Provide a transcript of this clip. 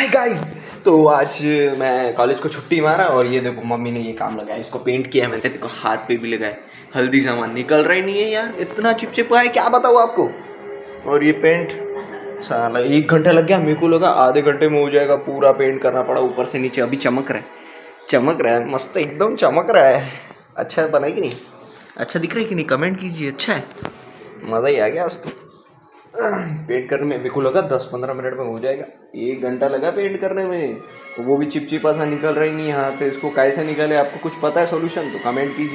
Hi guys तो आज मैं कॉलेज को छुट्टी मारा और ये देखो, मम्मी ने ये काम लगाया, इसको पेंट किया है। मैंने देखो, हाथ पे भी लगाया हल्दी सामान निकल रहा नहीं है यार। इतना चिपचिपा है, क्या बताऊँ आपको? और ये पेंट साला एक घंटा लग गया, मेरे को लगा आधे घंटे में हो जाएगा, पूरा पेंट करना पड़ा ऊपर से नीचे। अभी चमक रहा है। चमक रहा है, मस्त एकदम चमक रहा है। अच्छा बनाई कि नहीं? अच्छा दिख रहा है कि नहीं? कमेंट कीजिए अच्छा है। मज़ा ही आ गया आज तो। पेंट करने में को लगा दस पंद्रह मिनट में हो जाएगा। एक घंटा लगा पेंट करने में। तो वो भी चिपचिपा सा निकल रही नहीं हाथ से, इसको कैसे निकले, आपको कुछ पता है सोल्यूशन तो कमेंट कीजिए।